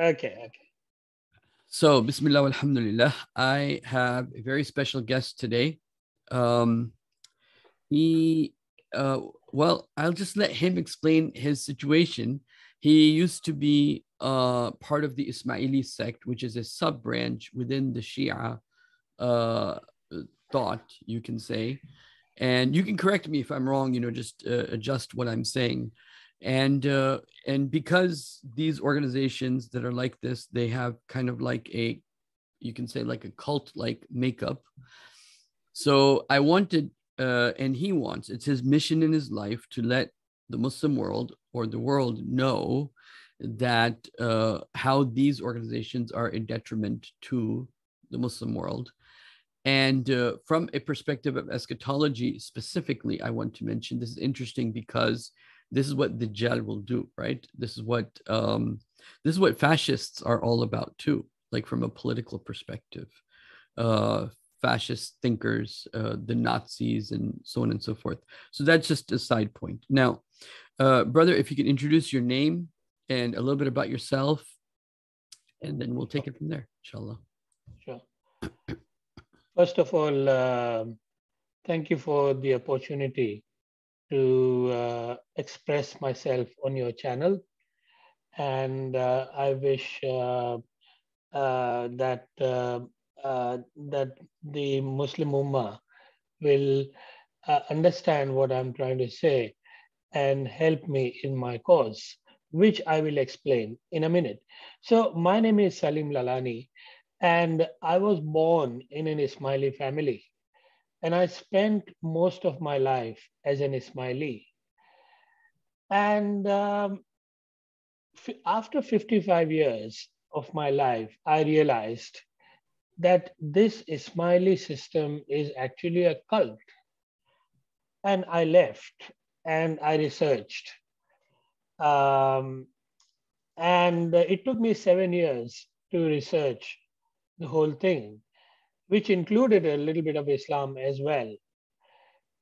Okay, okay. So, Bismillah, Alhamdulillah. I have a very special guest today. Um, he, uh, well, I'll just let him explain his situation. He used to be uh, part of the Ismaili sect, which is a sub branch within the Shia uh, thought, you can say. And you can correct me if I'm wrong, you know, just uh, adjust what I'm saying. And uh, and because these organizations that are like this, they have kind of like a, you can say like a cult like makeup. So I wanted, uh, and he wants, it's his mission in his life to let the Muslim world or the world know that uh, how these organizations are a detriment to the Muslim world. And uh, from a perspective of eschatology specifically, I want to mention this is interesting because this is what the Dajjal will do, right? This is what um, this is what fascists are all about too, like from a political perspective. Uh, fascist thinkers, uh, the Nazis, and so on and so forth. So that's just a side point. Now, uh, brother, if you can introduce your name and a little bit about yourself, and then we'll take it from there, inshallah. Sure. First of all, uh, thank you for the opportunity to uh, express myself on your channel. And uh, I wish uh, uh, that uh, that the Muslim Ummah will understand what I'm trying to say and help me in my cause which I will explain in a minute. So my name is Salim Lalani, and I was born in an Ismaili family. And I spent most of my life as an Ismaili. And um, after 55 years of my life, I realized that this Ismaili system is actually a cult. And I left and I researched um, and it took me seven years to research the whole thing, which included a little bit of Islam as well.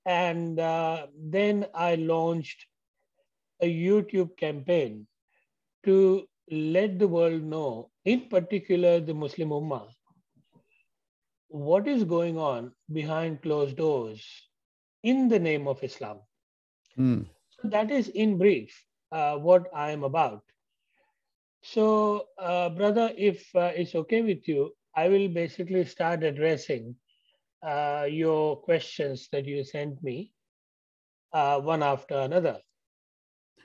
And uh, then I launched a YouTube campaign to let the world know, in particular the Muslim Ummah, what is going on behind closed doors in the name of Islam. Mm. So that is in brief uh, what I am about. So, uh, brother, if uh, it's okay with you, I will basically start addressing uh, your questions that you sent me uh, one after another.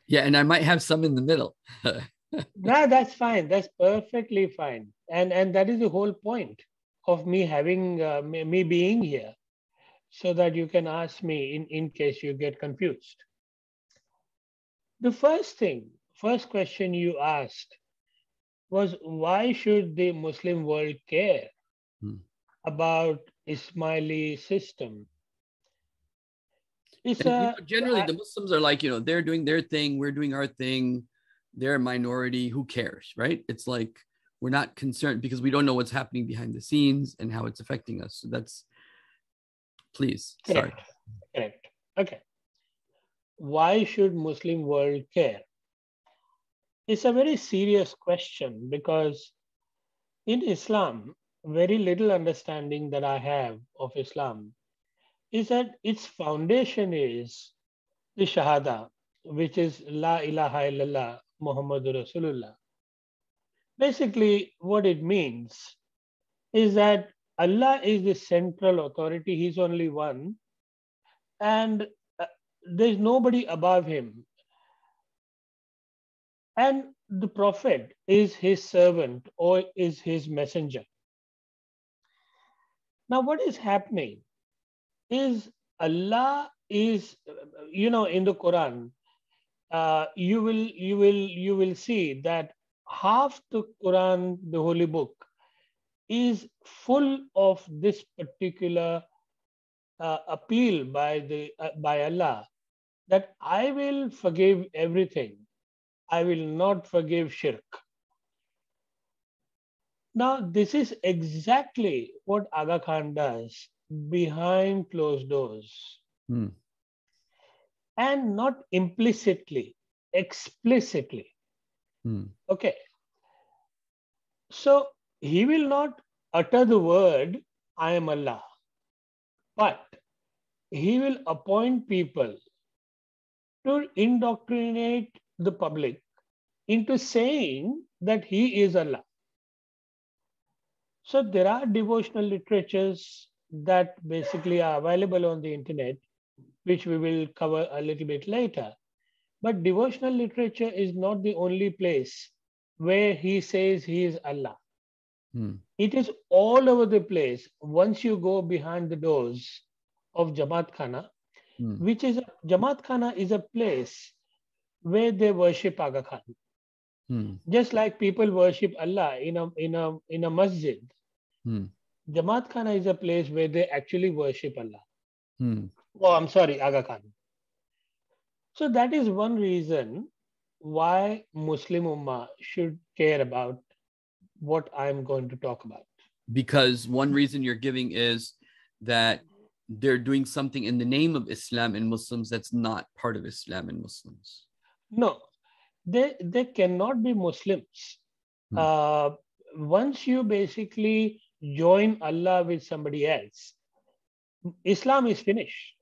Yeah, and I might have some in the middle. no, that's fine. That's perfectly fine. And and that is the whole point of me having uh, me being here, so that you can ask me in in case you get confused. The first thing, first question you asked was why should the Muslim world care hmm. about Ismaili system? It's a, you know, generally, the Muslims are like, you know, they're doing their thing, we're doing our thing, they're a minority, who cares, right? It's like we're not concerned because we don't know what's happening behind the scenes and how it's affecting us. So that's, please, Correct. sorry. Correct. Okay why should Muslim world care? It's a very serious question because in Islam, very little understanding that I have of Islam is that its foundation is the Shahada, which is La ilaha illallah Muhammadur Rasulullah. Basically, what it means is that Allah is the central authority, He's only one, and uh, there's nobody above him. And the Prophet is his servant or is his messenger. Now, what is happening is Allah is, you know, in the Quran, uh, you will you will you will see that half the Quran, the holy book, is full of this particular uh, appeal by the uh, by Allah that I will forgive everything. I will not forgive shirk. Now, this is exactly what Aga Khan does behind closed doors. Hmm. And not implicitly, explicitly. Hmm. Okay. So he will not utter the word, I am Allah, but he will appoint people to indoctrinate the public into saying that he is Allah. So there are devotional literatures that basically are available on the internet, which we will cover a little bit later. But devotional literature is not the only place where he says he is Allah. Hmm. It is all over the place once you go behind the doors of Jamaat Khana, Hmm. which is Jamaat Khana is a place where they worship Aga Khan. Hmm. Just like people worship Allah in a in a in a masjid. Hmm. Jamaat Khana is a place where they actually worship Allah. Hmm. Oh, I'm sorry, Aga Khan. So that is one reason why Muslim Ummah should care about what I'm going to talk about. because one reason you're giving is that they're doing something in the name of Islam and Muslims that's not part of Islam and Muslims. No, they they cannot be Muslims. Hmm. Uh, once you basically join Allah with somebody else, Islam is finished.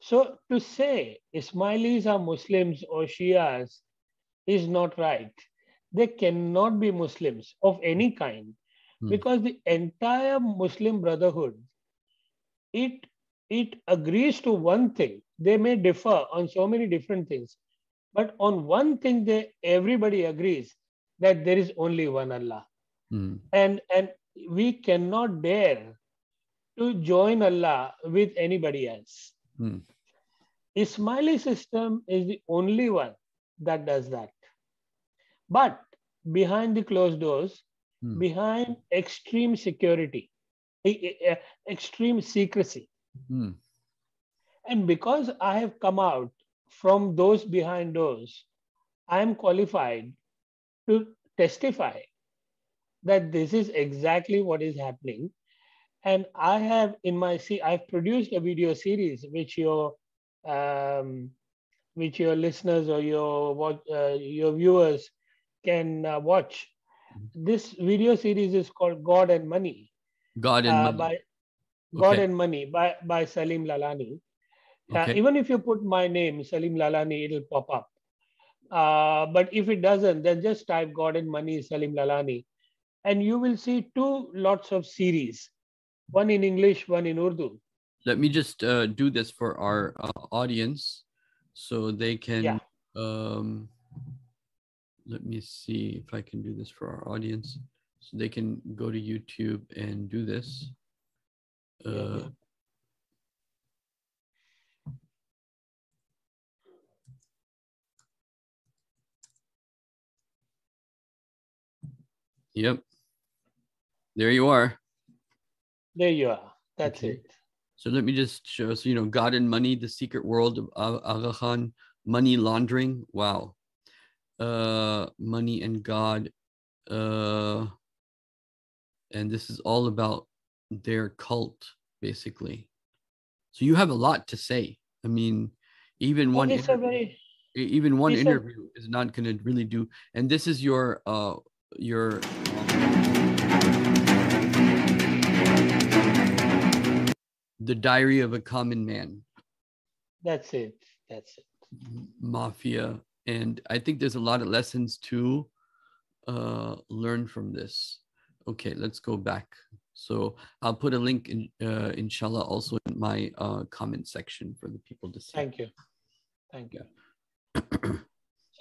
So to say Ismailis are Muslims or Shias is not right. They cannot be Muslims of any kind Hmm. because the entire Muslim Brotherhood it it agrees to one thing. They may differ on so many different things, but on one thing they everybody agrees that there is only one Allah Hmm. and and we cannot dare to join Allah with anybody else. Hmm. Ismaili system is the only one that does that. But behind the closed doors, Hmm. behind extreme security, extreme secrecy, Hmm. And because I have come out from those behind doors, I am qualified to testify that this is exactly what is happening. And I have in my see, I've produced a video series which your um, which your listeners or your what uh, your viewers can uh, watch. This video series is called God and Money God and uh, money. by God Okay. and Money by, by Salim Lalani. Uh, even if you put my name, Salim Lalani, it'll pop up. Uh, but if it doesn't, then just type God and Money Salim Lalani. And you will see two lots of series, one in English, one in Urdu. Let me just uh, do this for our uh, audience so they can. Yeah. Um, let me see if I can do this for our audience so they can go to YouTube and do this. Yeah, Yep. There you are. There you are. That's Okay. it. So let me just show us, you know, God and Money, The Secret World of Khan, Money Laundering. Wow. Uh, money and God. Uh, and this is all about their cult, basically. So you have a lot to say. I mean, even one interview, very even one a- interview is not going to really do. And this is your uh your the diary of a common man that's it. That's it. mafia and i think there's a lot of lessons to uh learn from this okay let's go back so i'll put a link in uh inshallah also in my uh comment section for the people to see Thank you. Thank you.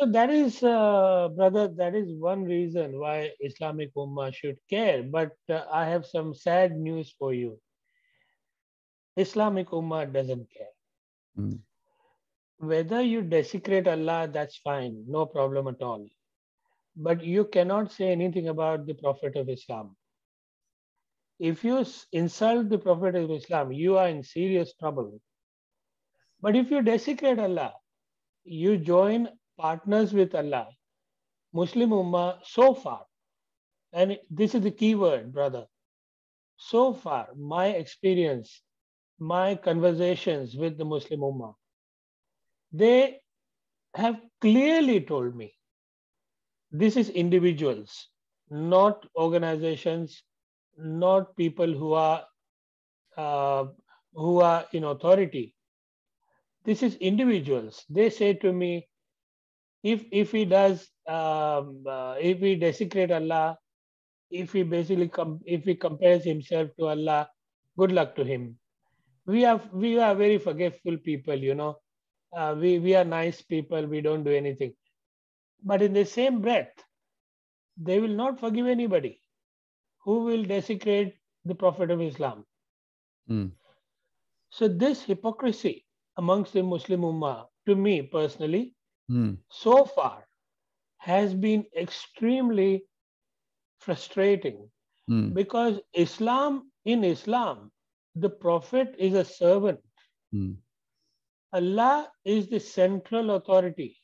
So that is, uh, brother, that is one reason why Islamic Ummah should care. But uh, I have some sad news for you. Islamic Ummah doesn't care. Mm. Whether you desecrate Allah, that's fine, no problem at all. But you cannot say anything about the Prophet of Islam. If you insult the Prophet of Islam, you are in serious trouble. But if you desecrate Allah, you join partners with Allah, Muslim Ummah, so far, and this is the key word, brother. So far, my experience, my conversations with the Muslim Ummah, they have clearly told me this is individuals. not organizations, not people who are uh, who are in authority. This is individuals. They say to me, if if he does, um, uh, if he desecrate Allah, if he basically com- if he compares himself to Allah, good luck to him. We are we are very forgetful people, you know. Uh, we we are nice people. We don't do anything. But in the same breath, they will not forgive anybody who will desecrate the Prophet of Islam. Mm. So this hypocrisy amongst the Muslim Ummah, to me personally, Mm. so far has been extremely frustrating Mm. because Islam, in Islam, the Prophet is a servant. Mm. Allah is the central authority.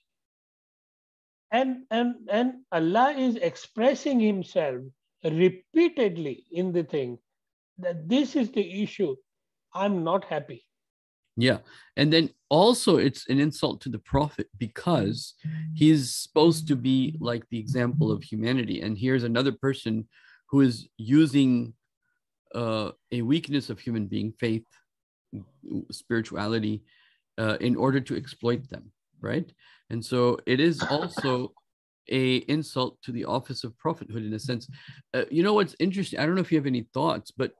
And, and, and Allah is expressing Himself repeatedly in the thing that this is the issue. I'm not happy. Yeah. And then also it's an insult to the prophet because he's supposed to be like the example of humanity. And here's another person who is using uh, a weakness of human being, faith, spirituality, uh, in order to exploit them, right? And so it is also a insult to the office of prophethood in a sense. Uh, you know what's interesting? I don't know if you have any thoughts, but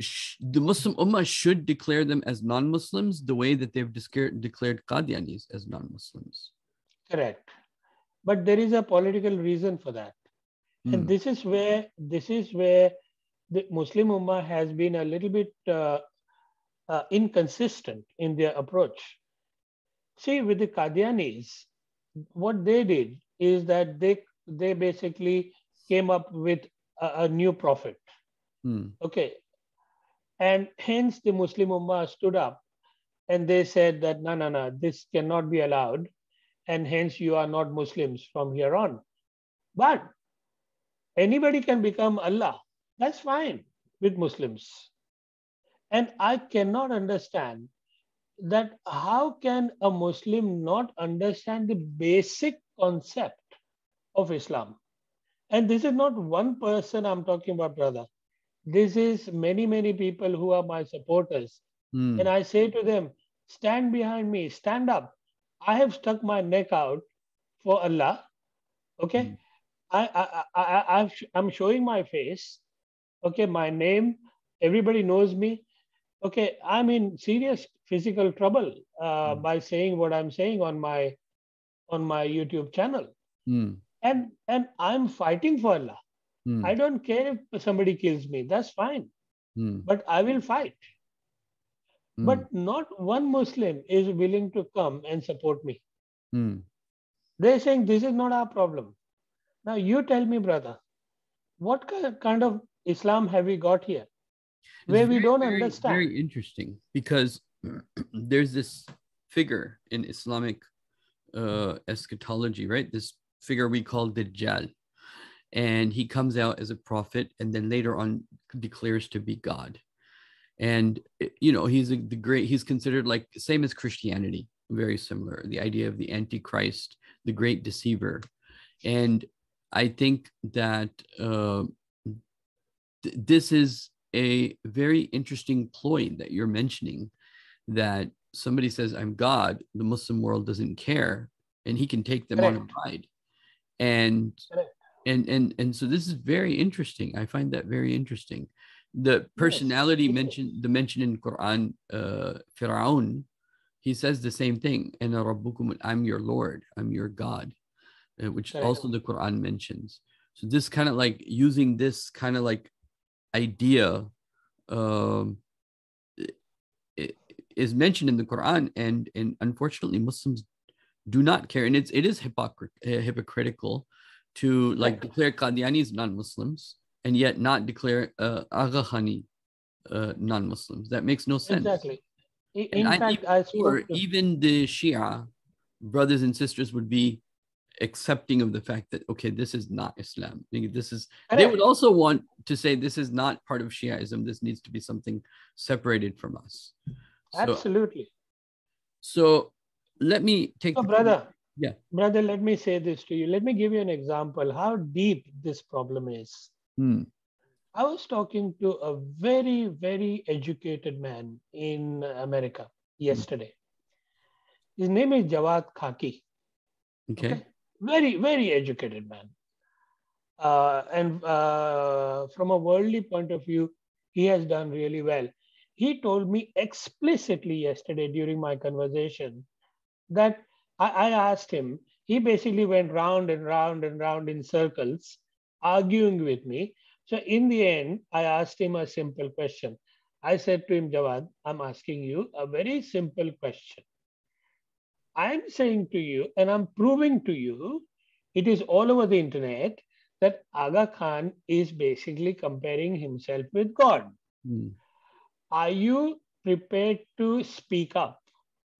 sh- the Muslim Ummah should declare them as non-Muslims the way that they've declared declared Qadianis as non-Muslims. Correct. But there is a political reason for that. Hmm. And this is where this is where the Muslim Ummah has been a little bit uh, uh, inconsistent in their approach. See, with the Qadianis, what they did is that they they basically came up with a, a new prophet. Hmm. Okay, and hence the Muslim Ummah stood up and they said that no, no, no, this cannot be allowed, and hence you are not Muslims from here on. But anybody can become Allah. That's fine with Muslims. And I cannot understand that how can a Muslim not understand the basic concept of Islam? And this is not one person I'm talking about, brother. This is many, many people who are my supporters. Hmm. And I say to them, stand behind me, stand up. I have stuck my neck out for Allah. Okay. Mm. I, I, I, I, I've, I'm showing my face. Okay. My name, everybody knows me. Okay. I'm in serious physical trouble uh, Mm. by saying what I'm saying on my on my YouTube channel. Hmm. And and I'm fighting for Allah. Hmm. I don't care if somebody kills me. That's fine. Hmm. But I will fight. Hmm. But not one Muslim is willing to come and support me. Hmm. They're saying this is not our problem. Now you tell me, brother, what kind of Islam have we got here? It's Where we don't very, understand. Very interesting because there's this figure in Islamic uh, eschatology, right? This figure we call Dajjal. And he comes out as a prophet and then later on declares to be God. And, eh, you know, he's a, the great, he's considered like same as Christianity, very similar. The idea of the Antichrist, the great deceiver. And I think that uh, th- this is a very interesting ploy that you're mentioning that somebody says i'm god the muslim world doesn't care and he can take them on a ride and Correct. And and and so this is very interesting. I find that very interesting. The personality it is. mentioned the mention in quran uh Fir'aun, he says the same thing. And i'm your lord. I'm your god uh, which Correct. also the quran mentions. So this kind of like using this kind of like idea um is mentioned in the quran and and unfortunately muslims do not care. And it's it is hypocrit- uh, hypocritical to like declare qadianis non-muslims and yet not declare uh, Aga Khani uh, non-muslims that makes no sense Exactly. I- and In I'm fact, even I sure to, even the Shia brothers and sisters would be accepting of the fact that okay, this is not Islam. This is they Correct. would also want to say this is not part of Shiaism. This needs to be something separated from us. Absolutely. so let me take So, brother, Yeah. Brother, let me say this to you. Let me give you an example how deep this problem is. Hmm. I was talking to a very, very educated man in America yesterday. His name is Jawad Khaki. Okay. Very, very educated man. Uh, and uh, from a worldly point of view, he has done really well. He told me explicitly yesterday during my conversation that I, I asked him, he basically went round and round and round in circles, arguing with me. So in the end, I asked him a simple question. I said to him, Jawad, I'm asking you a very simple question. I'm saying to you, and I'm proving to you, it is all over the internet that Aga Khan is basically comparing himself with God. Hmm. Are you prepared to speak up?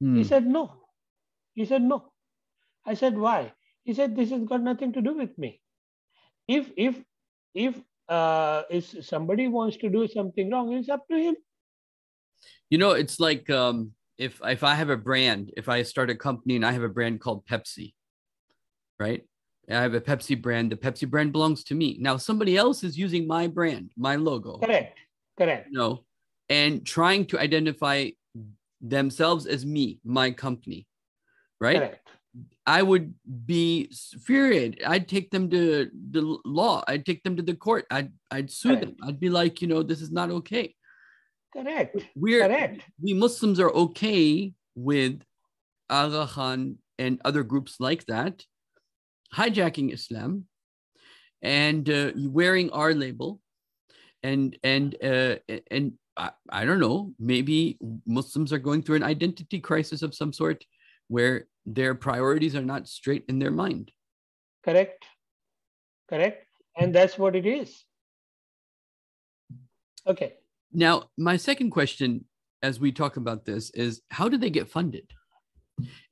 Hmm. He said, No. He said, No. I said, Why? He said, This has got nothing to do with me. If if if uh, if somebody wants to do something wrong, it's up to him. You know, it's like um, if if I have a brand, if I start a company and I have a brand called Pepsi, right? I have a Pepsi brand. The Pepsi brand belongs to me. Now somebody else is using my brand, my logo. Correct. Correct. You know, and trying to identify themselves as me, my company, right? Correct. I would be furious. I'd take them to the law. I'd take them to the court. I'd I'd sue Correct. them. I'd be like, you know, this is not okay. Correct. We're Correct. we Muslims are okay with Aga Khan and other groups like that hijacking Islam and uh, wearing our label and and uh, and I, I don't know maybe Muslims are going through an identity crisis of some sort where their priorities are not straight in their mind. Correct. Correct. And that's what it is. Okay. Now, my second question as we talk about this is how do they get funded?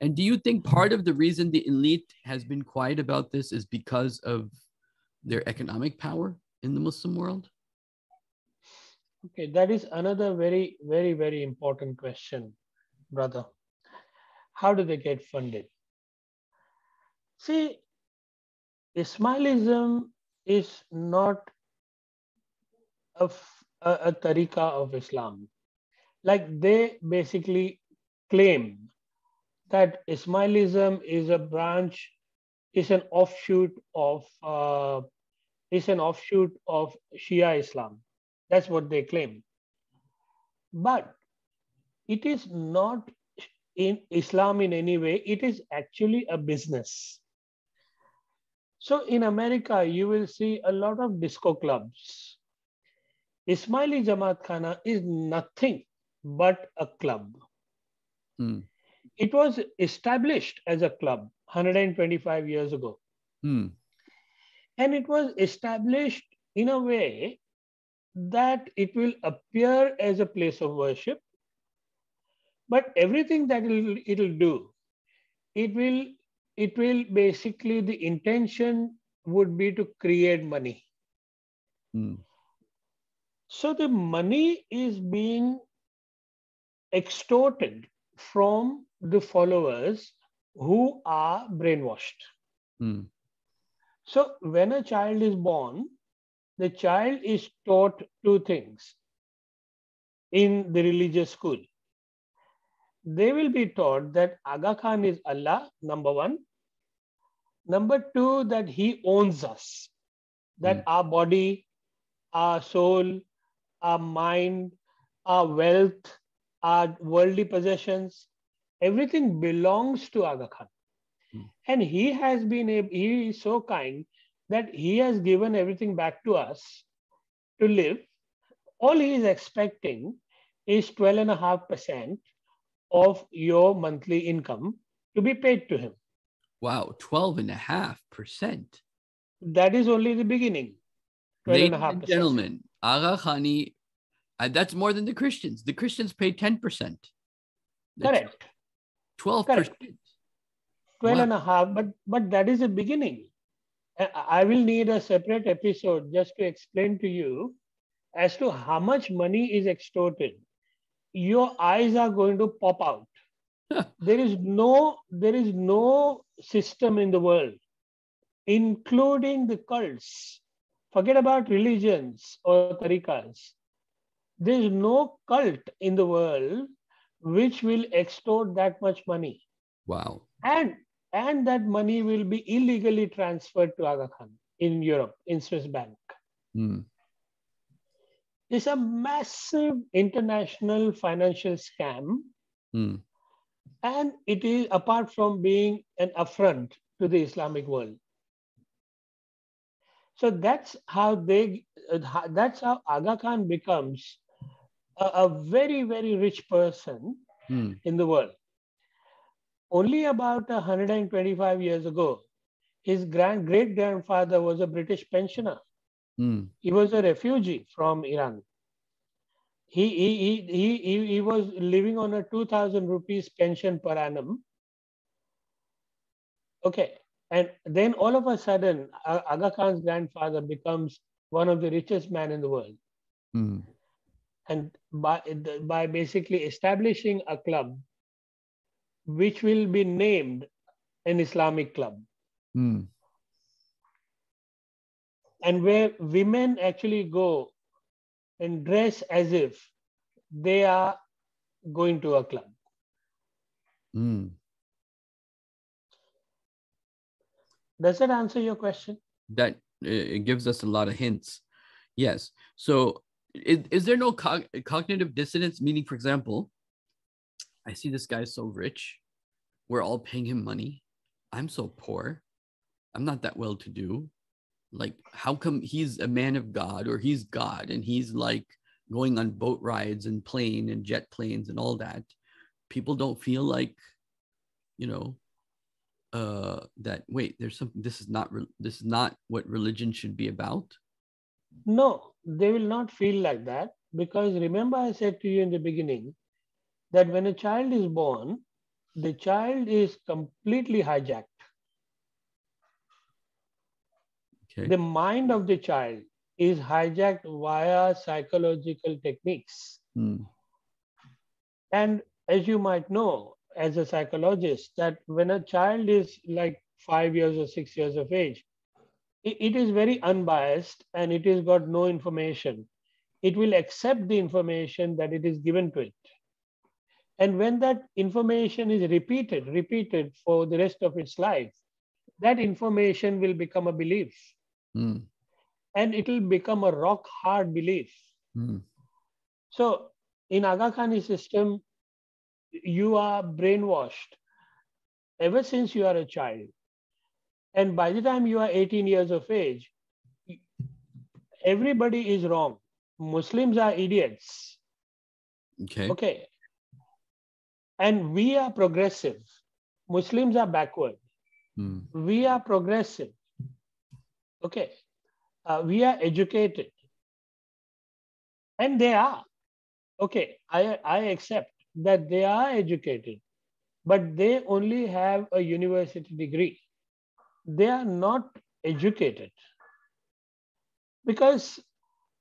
And do you think part of the reason the elite has been quiet about this is because of their economic power in the Muslim world? Okay, that is another very, very, very important question, brother. How do they get funded? See, Ismailism is not a a tariqa of Islam. Like they basically claim that Ismailism is a branch, is an offshoot of uh, is an offshoot of Shia Islam. That's what they claim. But it is not in Islam in any way. It is actually a business. So in America, you will see a lot of disco clubs. Ismaili Jamaat Khana is nothing but a club. Hmm. It was established as a club 125 years ago. Hmm. And it was established in a way that it will appear as a place of worship. But everything that it'll, it'll do, it will, it will basically, the intention would be to create money. Hmm. So the money is being extorted from the followers who are brainwashed. Hmm. So when a child is born, the child is taught two things in the religious school. They will be taught that Aga Khan is Allah, number one. Number two, that he owns us, that Mm. our body, our soul, our mind, our wealth, our worldly possessions, everything belongs to Aga Khan. Mm. And he has been, a, he is so kind that he has given everything back to us to live. All he is expecting is 12.5% of your monthly income to be paid to him. Wow, 12 and a half percent. That is only the beginning. Ladies 12.5%. and gentlemen, Aga Khani, uh, that's more than the Christians. The Christians pay 10%. That's Correct. 12%. Correct. 12 Wow. and a half, but, but that is a beginning. I will need a separate episode just to explain to you as to how much money is extorted. Your eyes are going to pop out. there is no there is no system in the world, including the cults. Forget about religions or tariqas. There is no cult in the world which will extort that much money. Wow. And and that money will be illegally transferred to Aga Khan in Europe, in Swiss bank. Mm. It's a massive international financial scam. Mm. And it is apart from being an affront to the Islamic world. So that's how they, uh, that's how Aga Khan becomes a, a very, very rich person Mm. in the world. Only about 125 years ago, his grand great grandfather was a British pensioner. Mm. He was a refugee from Iran. He, he, he, he, he, he was living on a 2000 rupees pension per annum. Okay. And then all of a sudden, Aga Khan's grandfather becomes one of the richest men in the world. Mm. And by, by basically establishing a club which will be named an Islamic club. Mm. And where women actually go and dress as if they are going to a club. Mm. Does that answer your question? That it gives us a lot of hints. Yes. So, is, is there no cog- cognitive dissonance? Meaning, for example, I see this guy so rich. We're all paying him money. I'm so poor. I'm not that well to do. Like, how come he's a man of God or he's God and he's like going on boat rides and plane and jet planes and all that? People don't feel like, you know, uh, that wait, there's something. This is not. This is not what religion should be about. No, they will not feel like that because remember, I said to you in the beginning that when a child is born, the child is completely hijacked. Okay. The mind of the child is hijacked via psychological techniques. Hmm. And as you might know, as a psychologist, that when a child is like five years or six years of age, it, it is very unbiased and it has got no information. It will accept the information that it is given to it. And when that information is repeated, repeated for the rest of its life, that information will become a belief Hmm. and it will become a rock hard belief. Hmm. So in Aga Khani system, you are brainwashed ever since you are a child. And by the time you are 18 years of age, everybody is wrong. Muslims are idiots. Okay. Okay. And we are progressive. Muslims are backward. Hmm. We are progressive. Okay. Uh, we are educated. And they are. Okay. I, I accept that they are educated, but they only have a university degree. They are not educated. Because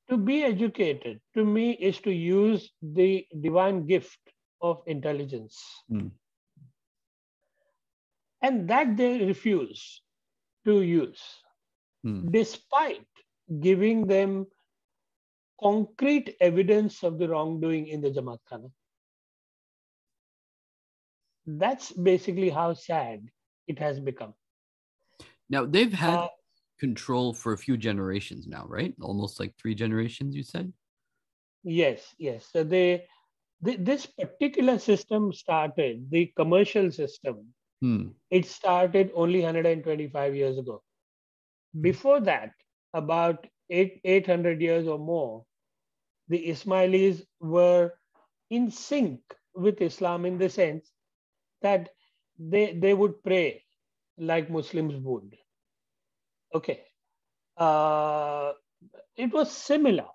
to be educated, to me, is to use the divine gift of intelligence. Hmm. And that they refuse to use, Hmm. despite giving them concrete evidence of the wrongdoing in the Jamaat Khana. That's basically how sad it has become. Now they've had Uh, control for a few generations now, right? Almost like three generations, you said. Yes, yes. So they, th- this particular system started, the commercial system, Hmm. it started only 125 years ago. Before that, about eight, 800 years or more, the Ismailis were in sync with Islam in the sense that they, they would pray like Muslims would. Okay. Uh, it was similar,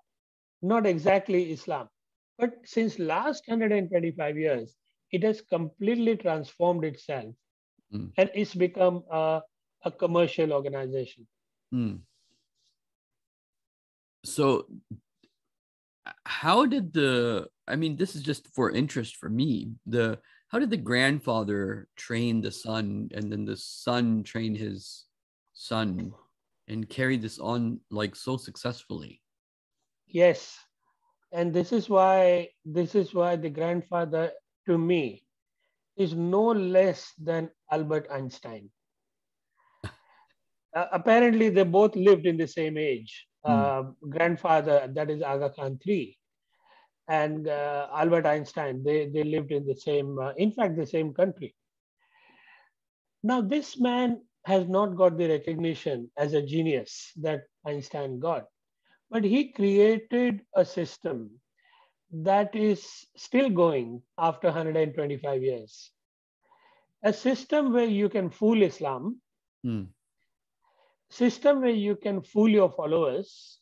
not exactly Islam. But since last 125 years, it has completely transformed itself Mm. and it's become a, a commercial organization. Hmm. So, how did the? I mean, this is just for interest for me. The how did the grandfather train the son and then the son train his son and carry this on like so successfully Yes. And this is why this is why the grandfather to me is no less than Albert Einstein. Uh, apparently, they both lived in the same age. Uh, grandfather, that is Aga Khan III, and uh, Albert Einstein, they, they lived in the same, uh, in fact, the same country. Now, this man has not got the recognition as a genius that Einstein got, but he created a system that is still going after 125 years. A system where you can fool Islam, Hmm. System where you can fool your followers,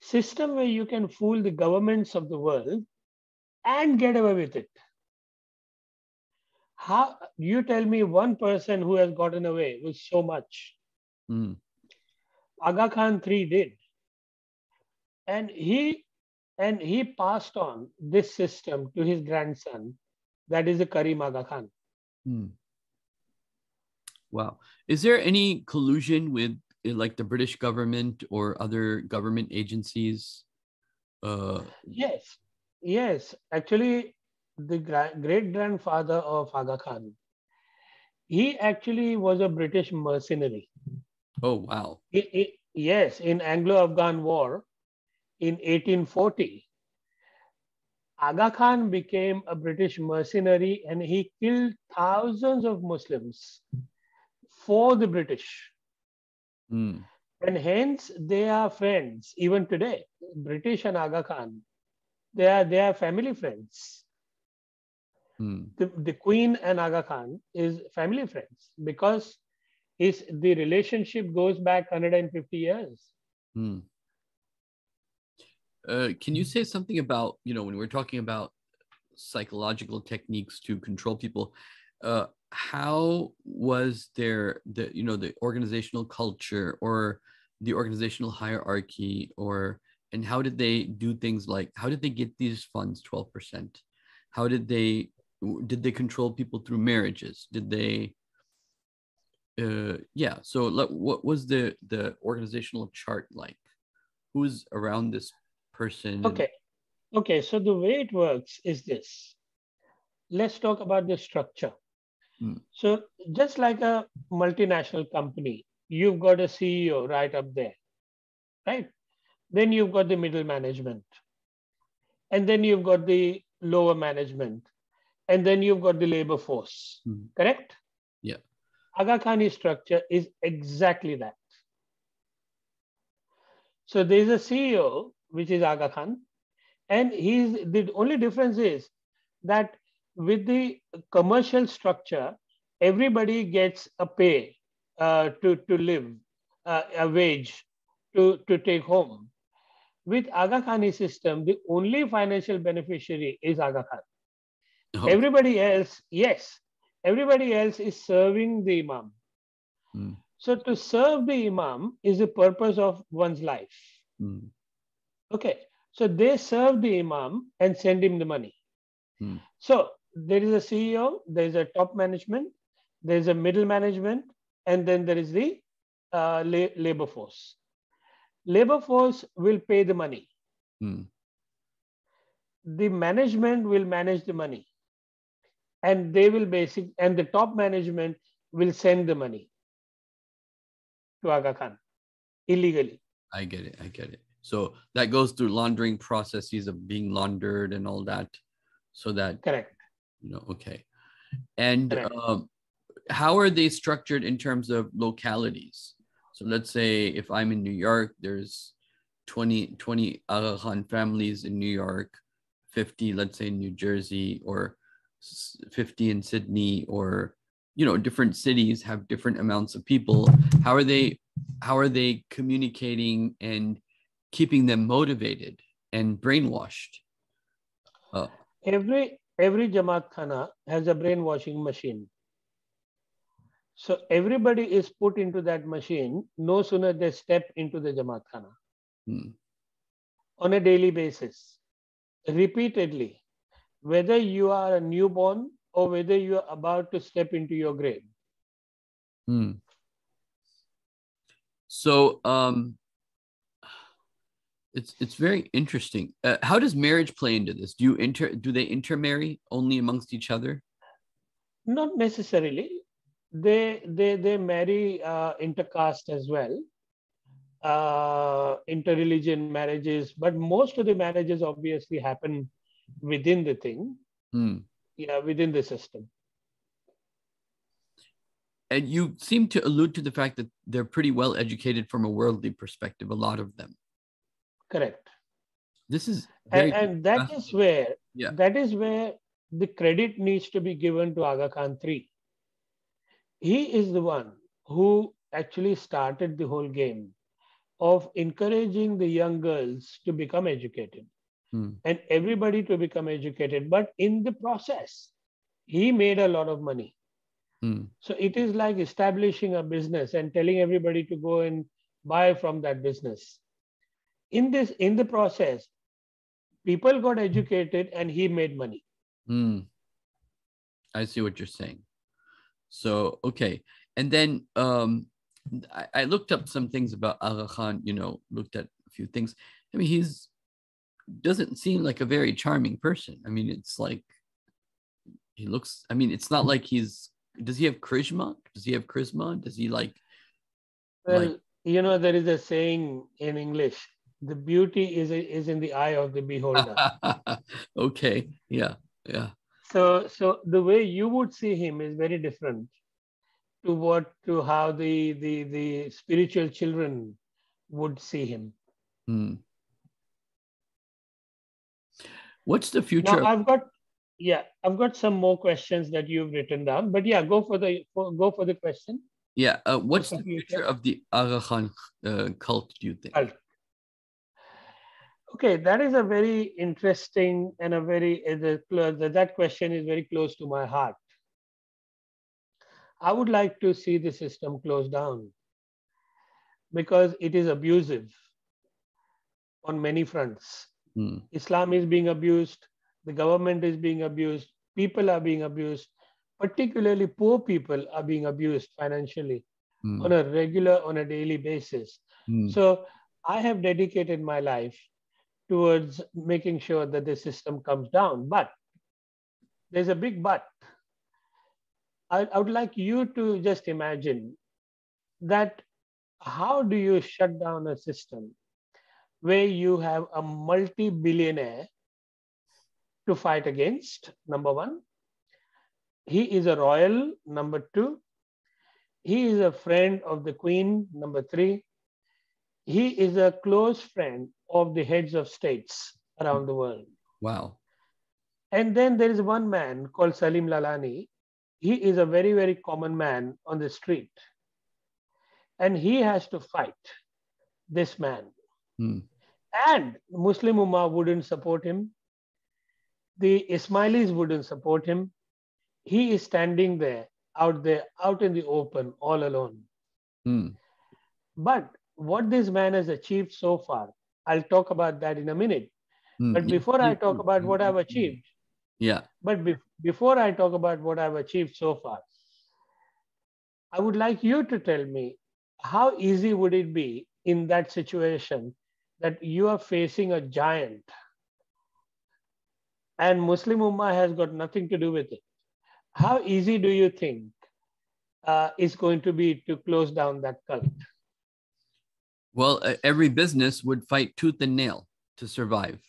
system where you can fool the governments of the world and get away with it. How you tell me one person who has gotten away with so much? Hmm. Aga Khan III did. And he and he passed on this system to his grandson, that is the Karim Aga Khan. Hmm. Wow. Is there any collusion with uh, like the British government or other government agencies? Uh, Yes, yes. Actually, the great grandfather of Aga Khan, he actually was a British mercenary. oh, wow. Yes, in Anglo-Afghan War in 1840, Aga Khan became a British mercenary and he killed thousands of Muslims for the British. Hmm. And hence they are friends even today. British and Aga Khan, they are they are family friends. Hmm. The, the Queen and Aga Khan is family friends because is the relationship goes back 150 years. Hmm. Uh, can you say something about, you know, when we're talking about psychological techniques to control people, uh, how was there the, you know, the organizational culture or the organizational hierarchy or, and how did they do things like, how did they get these funds 12%? How did they, did they control people through marriages? Did they, uh, yeah. So what was the, the organizational chart like? Who's around this person? Okay. Okay. So the way it works is this. Let's talk about the structure. Hmm. So just like a multinational company, you've got a CEO right up there, right? Then you've got the middle management. And then you've got the lower management. And then you've got the labor force, Hmm. correct? Yeah. Aga Khani structure is exactly that. So there's a CEO, which is Aga Khan, and he's the only difference is that with the commercial structure, everybody gets a pay uh, to, to live, uh, a wage to, to take home. With Aga Khani system, the only financial beneficiary is Aga Khan. Oh, Everybody else, yes, everybody else is serving the Imam. Hmm. So to serve the Imam is the purpose of one's life. hmm, Okay, so they serve the Imam and send him the money. Hmm. So there is a CEO, there is a top management, there is a middle management, and then there is the uh, la- labor force. Labor force will pay the money. hmm, The management will manage the money, and they will basic and the top management will send the money to Aga Khan illegally. I get it. I get it. So that goes through laundering processes of being laundered and all that, so that Correct. You know. Okay, and um, how are they structured in terms of localities? So let's say if I'm in New York, there's 20, 20 Aga Khan families in New York, 50, let's say in New Jersey, or 50 in Sydney, or you know, different cities have different amounts of people. How are they how are they communicating and keeping them motivated and brainwashed? Uh, every every Jamaat Khana has a brainwashing machine. So everybody is put into that machine no sooner they step into the Jamaat Khana hmm, on a daily basis, repeatedly. Whether you are a newborn or whether you are about to step into your grave. Hmm. So um, it's it's very interesting. Uh, how does marriage play into this? Do you inter do they intermarry only amongst each other? Not necessarily. They they they marry uh, intercaste as well, uh, interreligion marriages. But most of the marriages obviously happen within the thing, Hmm. yeah, within the system. And you seem to allude to the fact that they're pretty well educated from a worldly perspective. A lot of them. Correct. This is And, and that is where Yeah. that is where the credit needs to be given to Aga Khan III. He is the one who actually started the whole game of encouraging the young girls to become educated Hmm. and everybody to become educated. But in the process, he made a lot of money. Hmm. So it is like establishing a business and telling everybody to go and buy from that business. In this, in the process, people got educated and he made money. Hmm. I see what you're saying. So okay, and then um, I, I looked up some things about Aga Khan. You know, looked at a few things. I mean, he's doesn't seem like a very charming person. I mean, it's like he looks. I mean, it's not like he's. Does he have charisma? Does he have charisma? Does he like? Well, Like- you know, there is a saying in English: "The beauty is is in the eye of the beholder." okay. Yeah. Yeah. so, so the way you would see him is very different to what to how the the the spiritual children would see him. Hmm. What's the future? Now I've got yeah, I've got some more questions that you've written down. But yeah, go for the for, go for the question. yeah. Uh, what's the future? of the Aga uh, cult? Do you think? Cult. Okay, that is a very interesting and a very that question is very close to my heart. I would like to see the system closed down because it is abusive on many fronts. Hmm. Islam is being abused, the government is being abused, people are being abused, particularly poor people are being abused financially Hmm. on a regular, on a daily basis. Hmm. So I have dedicated my life towards making sure that the system comes down. But there's a big but. I, I would like you to just imagine that how do you shut down a system where you have a multi billionaire to fight against? Number one, he is a royal. Number two, he is a friend of the queen. Number three, he is a close friend of the heads of states around the world. Wow. And then there is one man called Salim Lalani. He is a very, very common man on the street. And he has to fight this man. Hmm. And Muslim Ummah wouldn't support him. The Ismailis wouldn't support him. He is standing there, out there, out in the open, all alone. Hmm. But what this man has achieved so far, I'll talk about that in a minute. Hmm. But Yeah, before I talk about what. I've achieved, Yeah. but be- before I talk about what I've achieved so far, I would like you to tell me how easy would it be in that situation that you are facing a giant and Muslim Ummah has got nothing to do with it? How easy do you think uh, is going to be to close down that cult? Well, every business would fight tooth and nail to survive.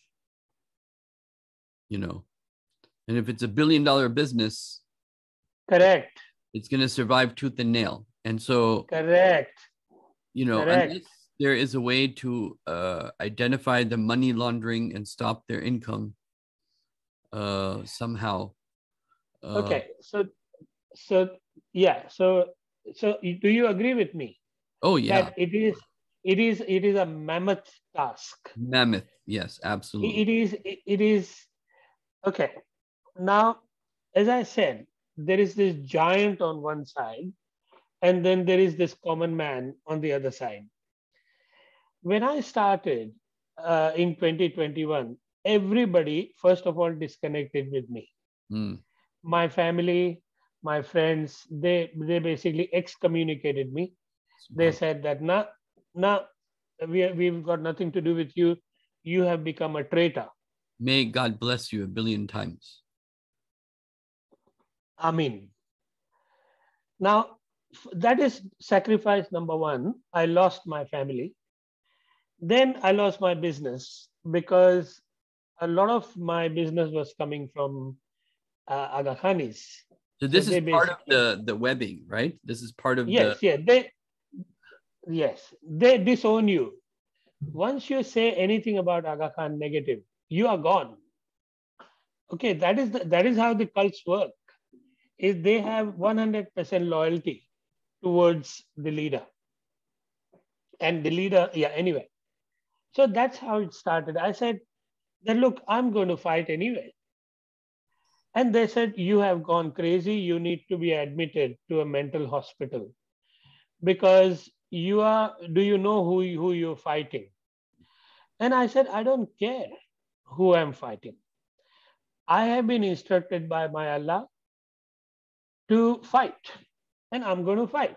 You know, and if it's a billion dollar business, Correct, it's going to survive tooth and nail. And so, correct. you know, Correct. unless there is a way to uh, identify the money laundering and stop their income uh, somehow. Uh, Okay, so so yeah, so so do you agree with me Oh yeah, that it is it is it is a mammoth task? mammoth. Yes, absolutely. it is it, is okay. Now, as I said, there is this giant on one side, and then there is this common man on the other side. When I started uh, in 2021, everybody first of all disconnected with me. Mm, my family, my friends, they they basically excommunicated me. They said that nah, nah, we we've got nothing to do with you. You have become a traitor. May God bless you a billion times. Amen. Now, that is sacrifice number one. I lost my family. Then I lost my business because a lot of my business was coming from uh, Aga Khanis. So this So is part of the the webbing, right? This is part of Yes, the yeah, they, yes, they disown you. Once you say anything about Aga Khan negative, you are gone. Okay, that is the, that is how the cults work. Is they have 100% loyalty towards the leader, and the leader, yeah. Anyway, so that's how it started. I said, "Then look, I'm going to fight anyway." And they said, You have gone crazy. You need to be admitted to a mental hospital because you are, do you know who, who you're fighting? And I said, I don't care who I'm fighting. I have been instructed by my Allah to fight, and I'm going to fight.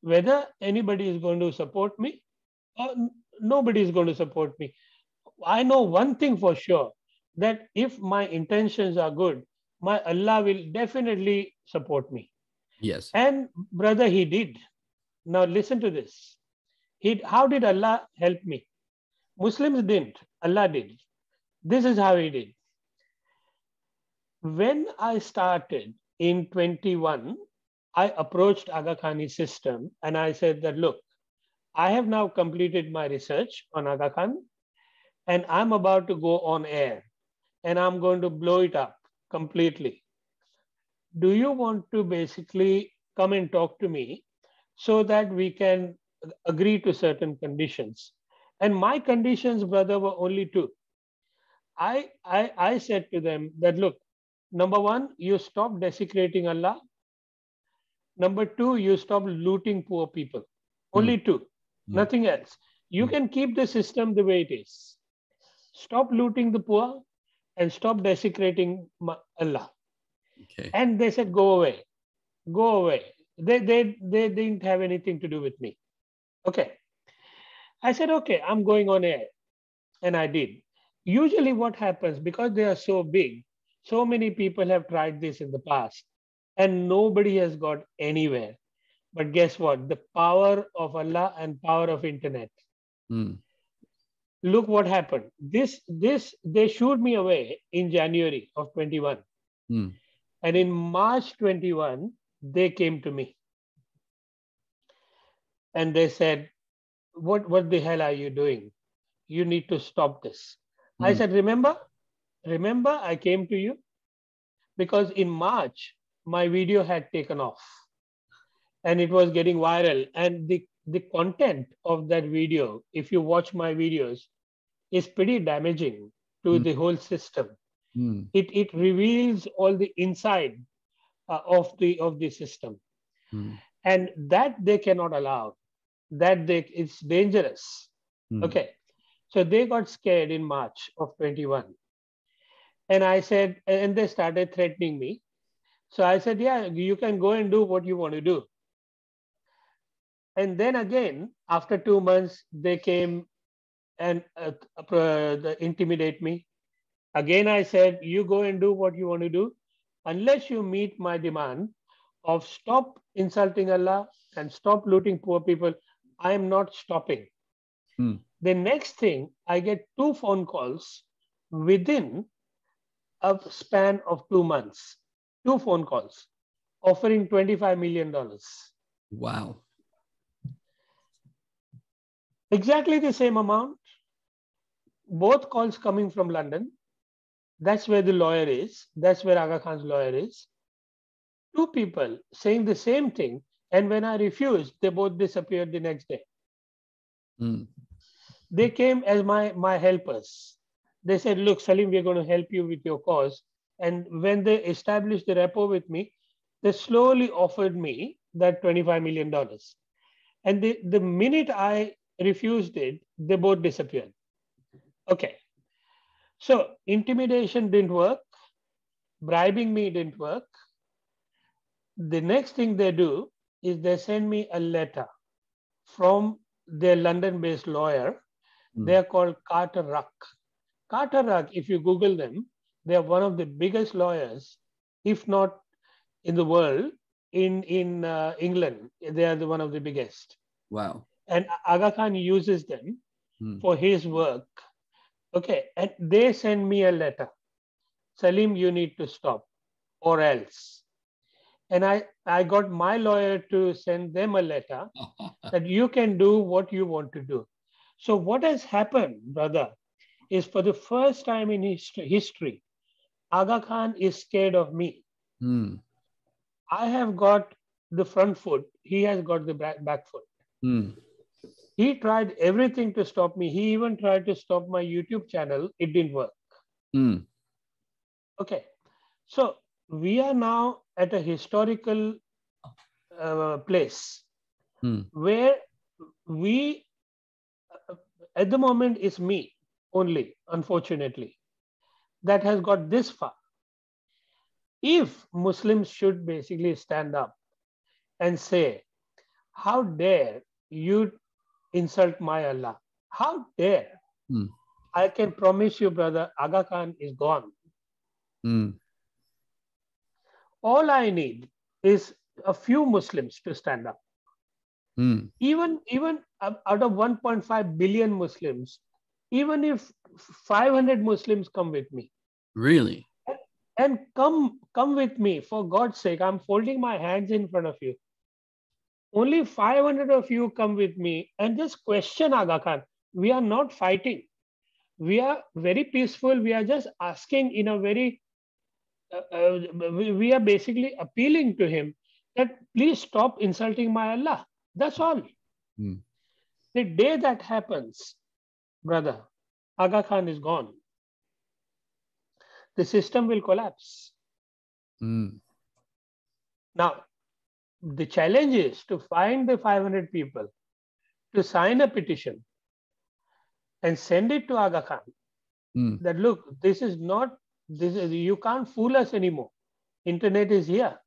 Whether anybody is going to support me or nobody is going to support me. I know one thing for sure that if my intentions are good, my Allah will definitely support me. yes. And brother, he did. Now listen to this. He, how did Allah help me? Muslims didn't. Allah did. This is how he did. When I started in 21, I approached Aga Khani system and I said that, look, I have now completed my research on Aga Khan and I'm about to go on air and I'm going to blow it up completely. Do you want to basically come and talk to me so that we can agree to certain conditions? And my conditions, brother, were only two. I, I, I said to them that, look, number one, you stop desecrating Allah. Number two, you stop looting poor people. Only two, Mm. nothing else. You Mm. can keep the system the way it is. Stop looting the poor and stop desecrating Allah. Okay. And they said, go away, go away. They, they, they didn't have anything to do with me. Okay. I said, okay, I'm going on air. And I did. Usually, what happens because they are so big, so many people have tried this in the past, and nobody has got anywhere. But guess what? The power of Allah and power of internet. Mm. Look what happened. This, this, they shooed me away in January of 21. Mm. And in March 21, they came to me and they said, what, what the hell are you doing? You need to stop this. I Hmm. said, Remember? Remember, I came to you? Because in March, my video had taken off and it was getting viral. And the, the content of that video, if you watch my videos, is pretty damaging to Hmm. the whole system Mm. it, it reveals all the inside uh, of the of the system. Mm. and that they cannot allow that they it's dangerous. Mm. okay. So they got scared in march of 21 and i said and they started threatening me. So i said yeah you can go and do what you want to do. And then again after two months they came and uh, uh, intimidate me. Again, I said, you go and do what you want to do, unless you meet my demand of stop insulting Allah and stop looting poor people. I am not stopping. Hmm. The next thing, I get two phone calls within a span of two months, two phone calls offering $25 million. Wow. Exactly the same amount. Both calls coming from London. That's where the lawyer is. That's where Aga Khan's lawyer is. Two people saying the same thing. And when I refused, they both disappeared the next day. Mm. They came as my, my helpers. They said, Look, Salim, we're going to help you with your cause. And when they established the rapport with me, they slowly offered me that $25 million. And the, the minute I refused it, they both disappeared. Okay. So intimidation didn't work. bribing me didn't work. The next thing they do is they send me a letter from their London based lawyer. Hmm. They are called Carter Ruck. Carter Ruck, if you Google them, they are one of the biggest lawyers, if not in the world, in, in uh, England. They are the, one of the biggest. Wow. And Aga Khan uses them Hmm. for his work. Okay, and they send me a letter. Salim, you need to stop or else. And I, I got my lawyer to send them a letter that you can do what you want to do. So, what has happened, brother, is for the first time in history, history Aga Khan is scared of me. Hmm. I have got the front foot, he has got the back, back foot. Hmm. He tried everything to stop me. He even tried to stop my YouTube channel. It didn't work. Hmm. Okay. So we are now at a historical uh, place Hmm. where we, uh, at the moment, is me only, unfortunately, that has got this far. If Muslims should basically stand up and say, How dare you insult my Allah? How dare? Hmm. I can promise you, brother, Aga Khan is gone. Hmm. all I need is a few Muslims to stand up. Hmm. Even even out of 1.5 billion Muslims, even if 500 Muslims come with me Really? and come come with me for God's sake, I'm folding my hands in front of you. Only 500 of you come with me and just question Aga Khan. We are not fighting. We are very peaceful. We are just asking in a very uh, uh, we, are basically appealing to him that please stop insulting my Allah. That's all. Hmm. The day that happens, brother, Aga Khan is gone. The system will collapse. Hmm. Now, the challenge is to find the 500 people to sign a petition and send it to Aga Khan Hmm. that look, this is not this is you can't fool us anymore. Internet is here.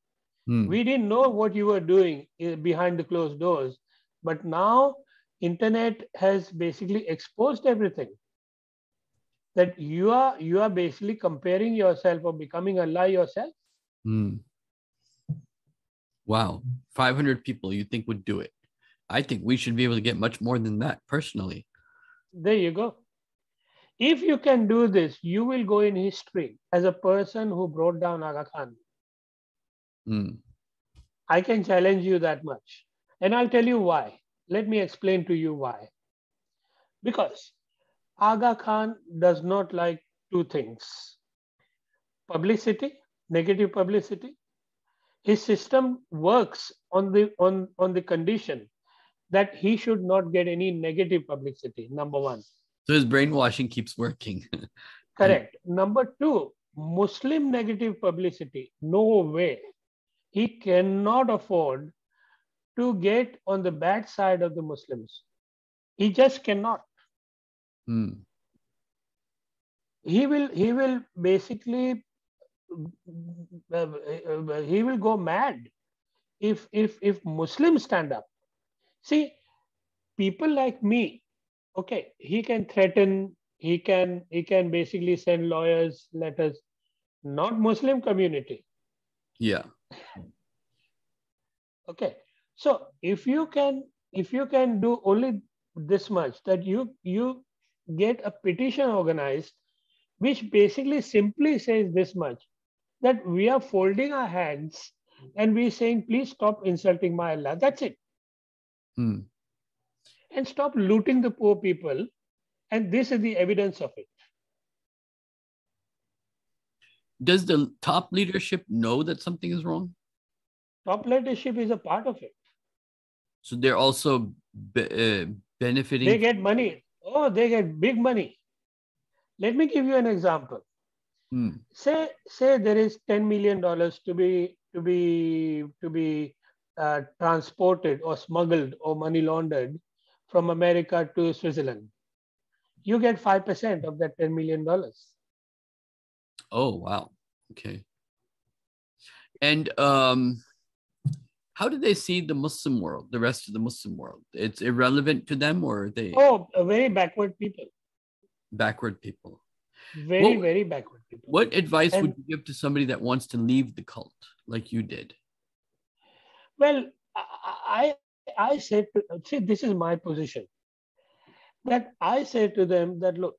Hmm. We didn't know what you were doing eh, behind the closed doors, but now internet has basically exposed everything. That you are you are basically comparing yourself or becoming Allah yourself. Hmm. Wow. 500 people you think would do it. I think we should be able to get much more than that personally. There you go. If you can do this, you will go in history as a person who brought down Aga Khan. Hmm. I can challenge you that much. And I'll tell you why. Let me explain to you why. Because Aga Khan does not like two things publicity, negative publicity. His system works on the, on, on the condition that he should not get any negative publicity, number one. So his brainwashing keeps working. Correct. Number two, Muslim negative publicity. No way. He cannot afford to get on the bad side of the Muslims. He just cannot. Hmm. He will. He will basically. Uh, uh, he will go mad if if if Muslims stand up. See, people like me. Okay, he can threaten. He can. He can basically send lawyers letters. Not Muslim community. Yeah. okay so if you can if you can do only this much that you you get a petition organized which basically simply says this much that we are folding our hands and we're saying please stop insulting my allah. That's it. Hmm. and stop looting the poor people. And this is the evidence of it. Does the top leadership know that something is wrong? top leadership is a part of it. So they're also be- uh, benefiting. they get money. Oh they get big money. Let me give you an example Hmm. say say there is 10 million dollars to be to be to be uh, transported or smuggled or money laundered from america to switzerland you get 5% of that 10 million dollars Oh, wow. Okay. And um, how do they see the Muslim world, the rest of the Muslim world? It's irrelevant to them, or are they Oh, very backward people. backward people? Very, What- very backward people. What advice would you give to somebody that wants to leave the cult like you did? Well, I, I I said, to, see, this is my position. That I say to them that look,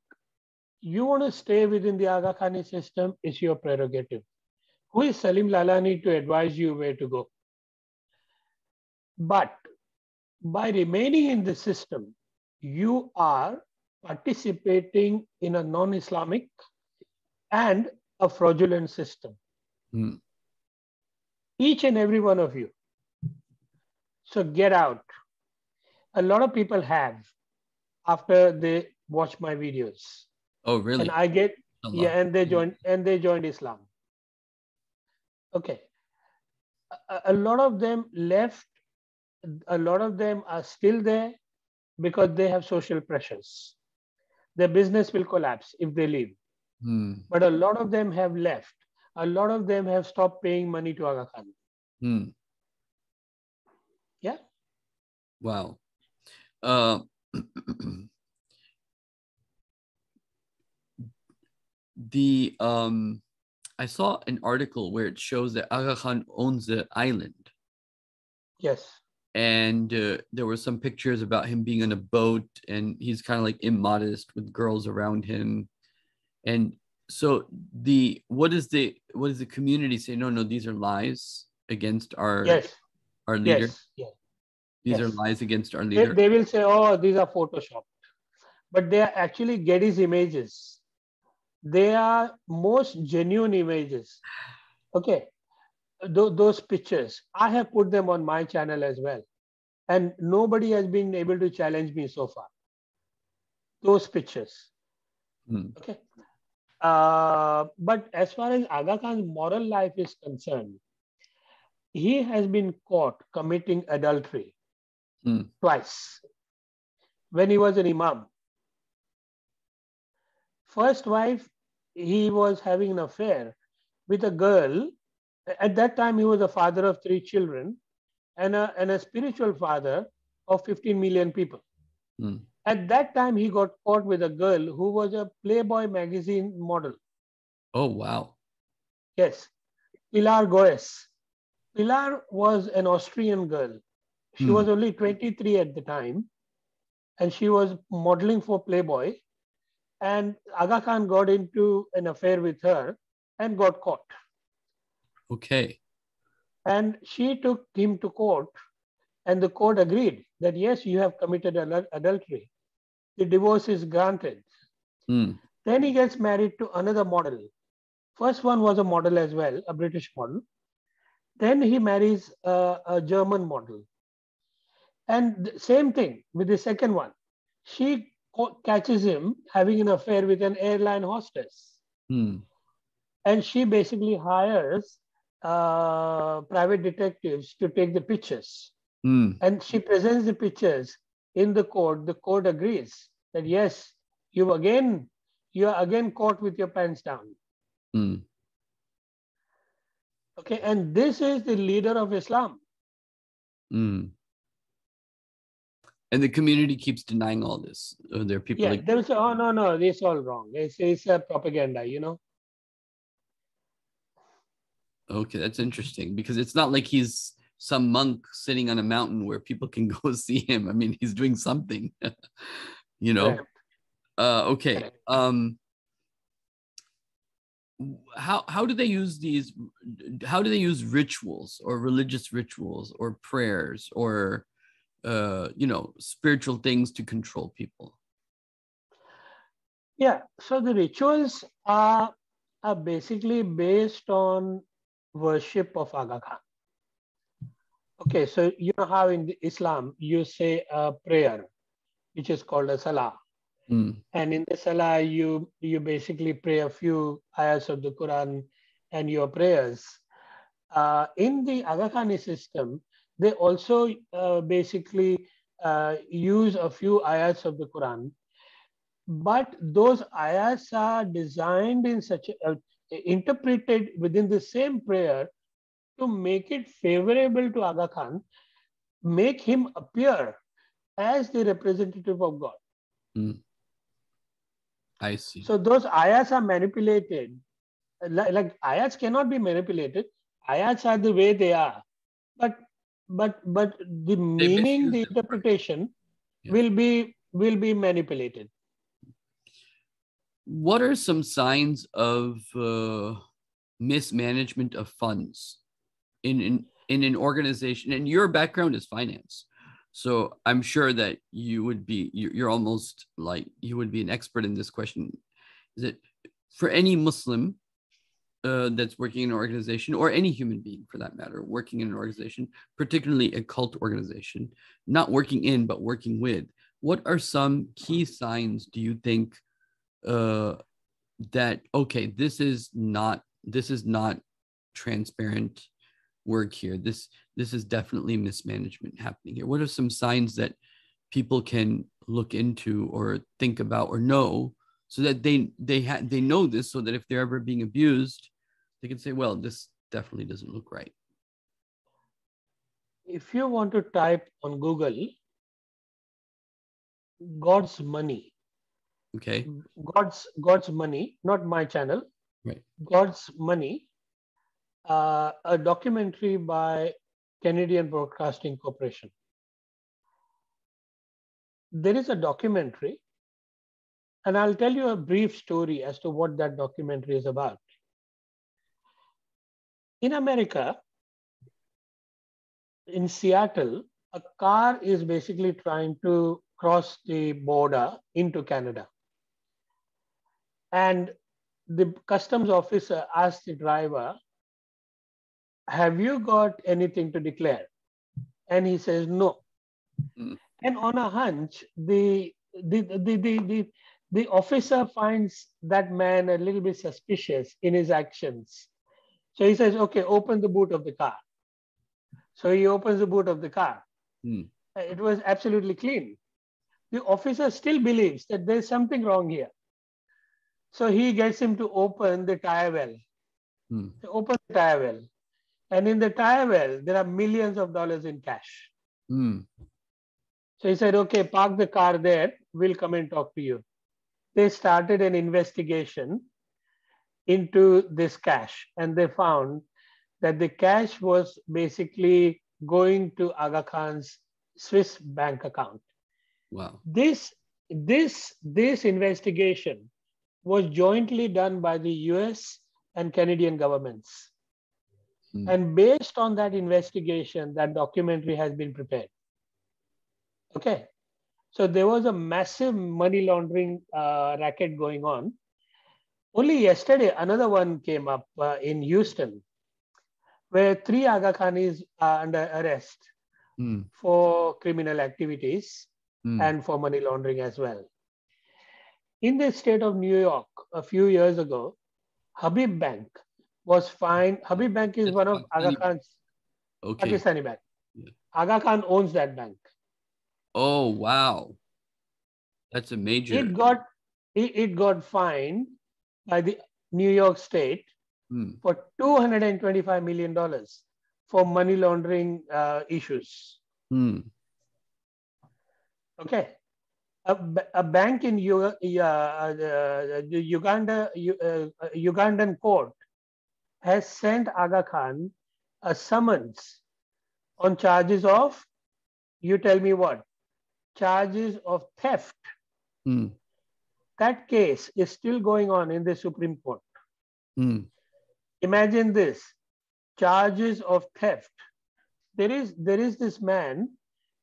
you want to stay within the Aga Khani system, is your prerogative. Who is Salim Lalani to advise you where to go? But by remaining in the system, you are participating in a non-Islamic and a fraudulent system. Hmm. Each and every one of you. So get out. A lot of people have after they watch my videos. Oh, really? And I get Allah. yeah, and they Mm. joined and they joined Islam. Okay. A, a lot of them left, a lot of them are still there because they have social pressures. Their business will collapse if they leave. Hmm. But a lot of them have left. A lot of them have stopped paying money to Aga Khan. Hmm. Yeah. Wow. Uh, the um, I saw an article where it shows that Aga Khan owns the island, Yes. And uh, there were some pictures about him being on a boat, and he's kind of like immodest with girls around him, and so the what is the what does the community say? No, no, these are lies against our Yes. our leader. Yes. Yes. These are lies against our They, leader. they will say, oh, these are photoshopped. But they are actually Getty's images. They are most genuine images. Okay. Tho- those pictures, I have put them on my channel as well. And nobody has been able to challenge me so far. Those pictures. Hmm. Okay. Uh, but as far as Aga Khan's moral life is concerned, he has been caught committing adultery Hmm. twice when he was an imam. First wife, he was having an affair with a girl. At that time, he was a father of three children and a, and a spiritual father of 15 million people. Hmm. At that time, he got caught with a girl who was a Playboy magazine model. Oh wow. Yes, Pilar Goess. Pilar was an Austrian girl. She Hmm. was only 23 at the time, and she was modeling for Playboy. And Aga Khan got into an affair with her and got caught. Okay. And she took him to court, and the court agreed that yes, you have committed adultery. The divorce is granted. Hmm. Then he gets married to another model. First one was a model as well, a British model. Then he marries a, a German model. And the same thing with the second one. She co- catches him having an affair with an airline hostess. Hmm. And she basically hires uh, private detectives to take the pictures. Hmm. And she presents the pictures in the court. The court agrees that yes, you again, you are again caught with your pants down. Hmm. Okay, and this is the leader of Islam. Hmm. And the community keeps denying all this. There are people Yeah, like they will say, oh no, no, this is all wrong. It's, it's a propaganda, you know. Okay, that's interesting because it's not like he's some monk sitting on a mountain where people can go see him. I mean, he's doing something. you know. Uh, okay. Um, how how do they use these? How do they use rituals or religious rituals or prayers or uh, you know spiritual things to control people? Yeah, so the rituals are, are basically based on worship of Aga Khan. Okay, so you know how in Islam you say a prayer, which is called a salah. Hmm. And in the salah, you you basically pray a few ayahs of the Quran and your prayers. Uh, in the Aga Khani system, they also uh, basically uh, use a few ayahs of the Quran, but those ayahs are designed in such a, interpreted within the same prayer to make it favorable to Aga Khan, make him appear as the representative of God. Mm. I see. So those ayats are manipulated. Like, like ayats cannot be manipulated. Ayats are the way they are. But but but the meaning, the interpretation yeah. will be will be manipulated. What are some signs of uh, mismanagement of funds in, in in an organization? And your background is finance, so I'm sure that you would be you're almost like you would be an expert in this question. Is it for any Muslim uh, that's working in an organization or any human being for that matter working in an organization particularly a cult organization not working in but working with what are some key signs do you think uh, that okay this is not this is not transparent work here. This this is definitely mismanagement happening here. What are some signs that people can look into or think about or know so that they they had they know this so that if they're ever being abused they can say well this definitely doesn't look right? If you want to type on google god's money okay god's god's money not my channel right god's money uh, a documentary by canadian broadcasting corporation there is a documentary and I'll tell you a brief story as to what that documentary is about. In America, in Seattle, a car is basically trying to cross the border into Canada. And the customs officer asked the driver, Have you got anything to declare? And he says, No. Mm. And on a hunch, the, the, the, the, the, the officer finds that man a little bit suspicious in his actions. So he says, okay, open the boot of the car. So he opens the boot of the car. Hmm. It was absolutely clean. The officer still believes that there's something wrong here. So he gets him to open the tire well. Hmm. Open the tire well. And in the tire well, there are millions of dollars in cash. Hmm. So he said, okay, park the car there. We'll come and talk to you they started an investigation into this cash and they found that the cash was basically going to Aga Khan's Swiss bank account. Wow. This this this investigation was jointly done by the US and Canadian governments. Hmm. And based on that investigation, that documentary has been prepared. Okay. So there was a massive money laundering uh, racket going on. Only yesterday, another one came up uh, in Houston, where three Aga Khanis are under arrest mm. for criminal activities mm. and for money laundering as well. In the state of New York, a few years ago, Habib Bank was fined. Habib Bank is one of Aga Khan's okay. Pakistani bank. Yeah. Aga Khan owns that bank. Oh wow, that's a major. It got it, it got fined by the New York State hmm. for two hundred and twenty-five million dollars for money laundering uh, issues. Hmm. Okay, a, a bank in U, uh, uh, Uganda, Ugandan court has sent Aga Khan a summons on charges of, you tell me what, charges of theft. Mm. That case is still going on in the Supreme Court. Mm. Imagine this charges of theft. There is, there is this man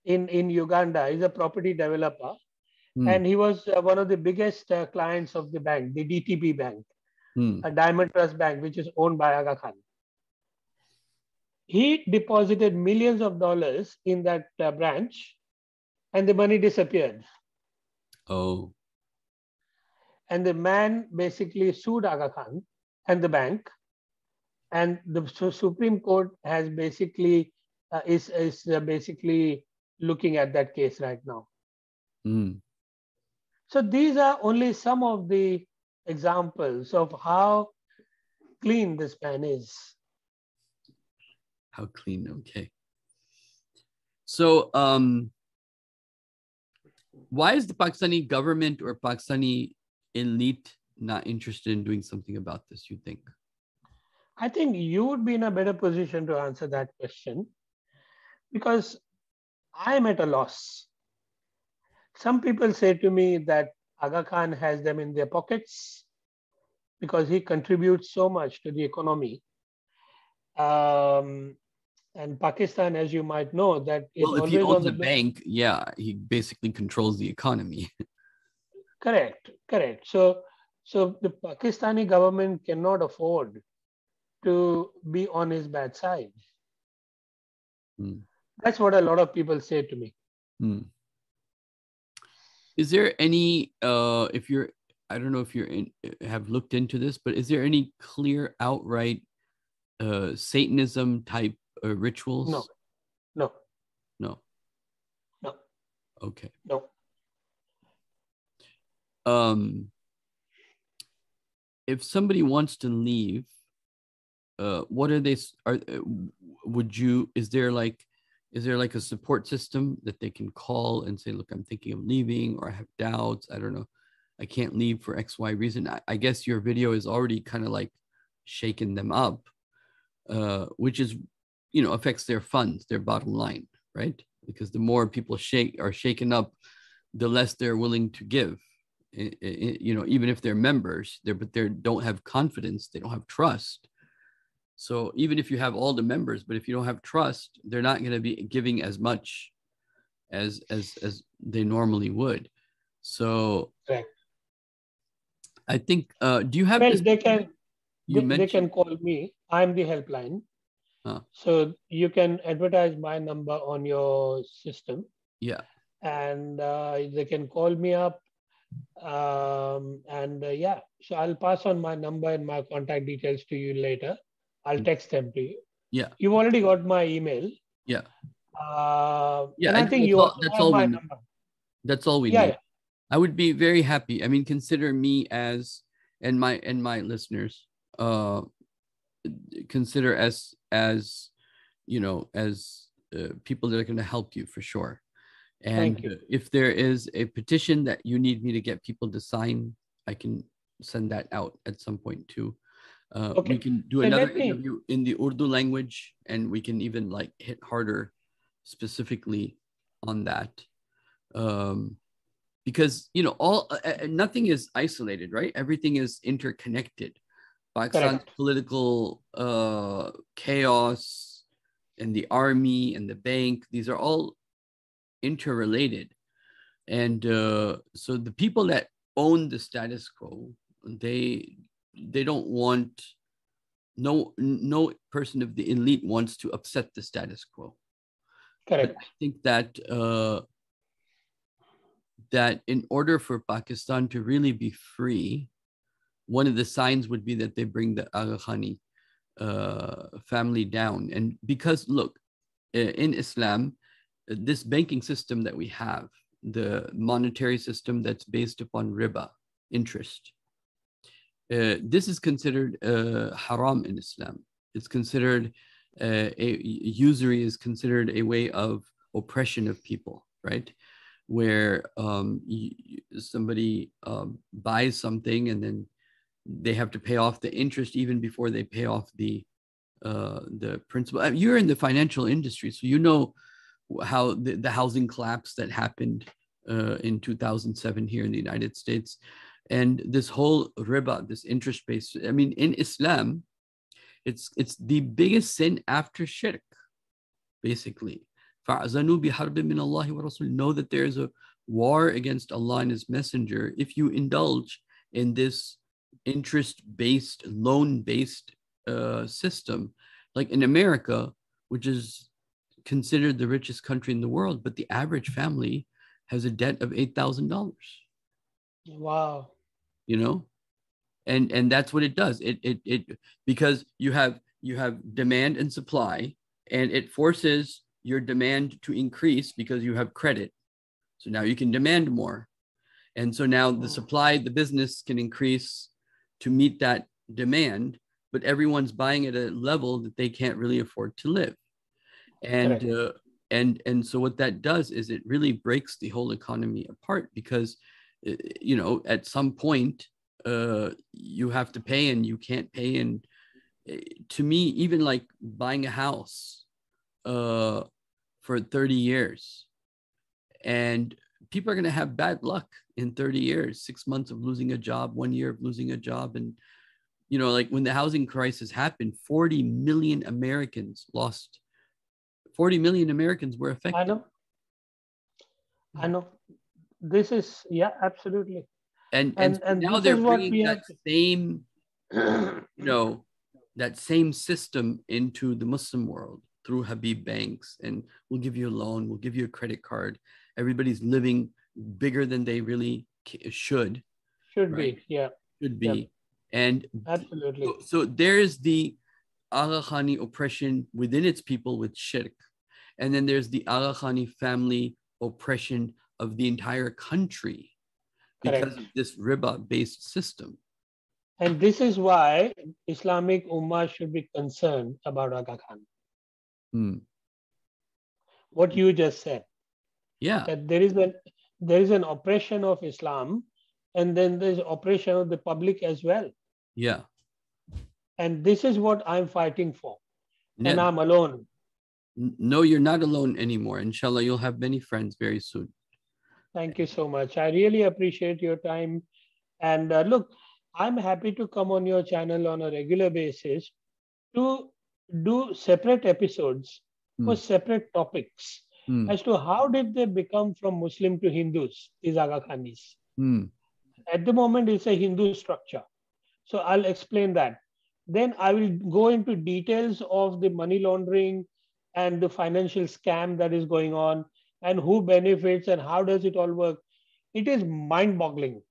in, in Uganda, he's a property developer, mm. and he was uh, one of the biggest uh, clients of the bank, the DTB Bank, hmm. a Diamond Trust Bank, which is owned by Aga Khan. He deposited millions of dollars in that uh, branch and the money disappeared. Oh. And the man basically sued Aga Khan and the bank. And the Supreme Court has basically uh, is, is uh, basically looking at that case right now. Mm. So these are only some of the examples of how clean this man is. How clean? Okay. So, um, why is the Pakistani government or Pakistani elite not interested in doing something about this? You think? I think you would be in a better position to answer that question because I'm at a loss. Some people say to me that Aga Khan has them in their pockets because he contributes so much to the economy. Um, and Pakistan, as you might know, that is well, if he owns a bank, yeah, he basically controls the economy. correct, correct. So, so the Pakistani government cannot afford to be on his bad side. Hmm. That's what a lot of people say to me. Hmm. Is there any, uh, if you're, I don't know if you're in, have looked into this, but is there any clear, outright uh, Satanism type uh, rituals? No, no, no, no. Okay. No. Um, if somebody wants to leave, uh, what are they? Are uh, would you? Is there like, is there like a support system that they can call and say, look, I'm thinking of leaving, or I have doubts. I don't know. I can't leave for X, Y reason. I, I guess your video is already kind of like shaking them up, uh, which is you know affects their funds their bottom line right because the more people shake are shaken up the less they're willing to give it, it, you know even if they're members they but they don't have confidence they don't have trust so even if you have all the members but if you don't have trust they're not going to be giving as much as as as they normally would so Correct. i think uh do you have well, they can you they, they can call me i'm the helpline Huh. So you can advertise my number on your system. Yeah. And uh, they can call me up. Um, and uh, yeah, so I'll pass on my number and my contact details to you later. I'll mm. text them to you. Yeah. You've already got my email. Yeah. Uh, yeah. I, I think you all, that's all we number. That's all we yeah, need. Yeah. I would be very happy. I mean, consider me as and my and my listeners uh consider as as you know as uh, people that are going to help you for sure and if there is a petition that you need me to get people to sign i can send that out at some point too uh, okay. we can do so another interview in the urdu language and we can even like hit harder specifically on that um, because you know all uh, uh nothing is isolated right everything is interconnected Pakistan's Correct. political uh, chaos and the army and the bank, these are all interrelated. And uh, so the people that own the status quo, they they don't want no no person of the elite wants to upset the status quo. Correct. But I think that uh, that in order for Pakistan to really be free, one of the signs would be that they bring the Aga Khani uh, family down. And because, look, in Islam, this banking system that we have, the monetary system that's based upon riba, interest, uh, this is considered uh, haram in Islam. It's considered uh, a usury is considered a way of oppression of people, right? Where um, somebody um, buys something and then they have to pay off the interest even before they pay off the uh, the principal. Uh, you're in the financial industry, so you know how the, the housing collapse that happened uh, in 2007 here in the United States, and this whole riba, this interest based. I mean, in Islam, it's it's the biggest sin after shirk, basically. Fa'zanubiharbin Allah Rasul know that there is a war against Allah and His Messenger if you indulge in this interest based, loan based uh, system. Like in America, which is considered the richest country in the world, but the average family has a debt of $8,000. Wow. You know? And and that's what it does. It it it because you have you have demand and supply and it forces your demand to increase because you have credit. So now you can demand more. And so now the supply, the business can increase to meet that demand, but everyone's buying at a level that they can't really afford to live. and uh, and and so what that does is it really breaks the whole economy apart because you know at some point uh, you have to pay and you can't pay. And uh, to me even like buying a house uh, for 30 years and people are going to have bad luck in 30 years six months of losing a job one year of losing a job. And you know like when the housing crisis happened 40 million americans lost 40 million americans were affected i know. i know this is yeah absolutely. And and, and, and now they're bringing that have... same you know that same system into the muslim world through habib banks. And we'll give you a loan we'll give you a credit card. Everybody's living bigger than they really should. Should right? be yeah. Should be. Yep. and absolutely. so, so there's the Aga Khani oppression within its people with shirk. And then there's the Aga Khani family oppression of the entire country because Correct. of this riba based system. And this is why islamic ummah should be concerned about Aga Khan. Hmm. what you just said. Yeah. That there is an there is an oppression of islam and then there's oppression of the public as well. Yeah. And this is what i'm fighting for. Yeah. and i'm alone. No you're not alone anymore. Inshallah you'll have many friends very soon thank you so much i really appreciate your time and uh, look i'm happy to come on your channel on a regular basis to do separate episodes mm. for separate topics mm. as to how did they become from Muslim to Hindus, these Aga Khanis. Mm. At the moment, it's a Hindu structure. So I'll explain that. Then I will go into details of the money laundering and the financial scam that is going on and who benefits and how does it all work. It is mind-boggling.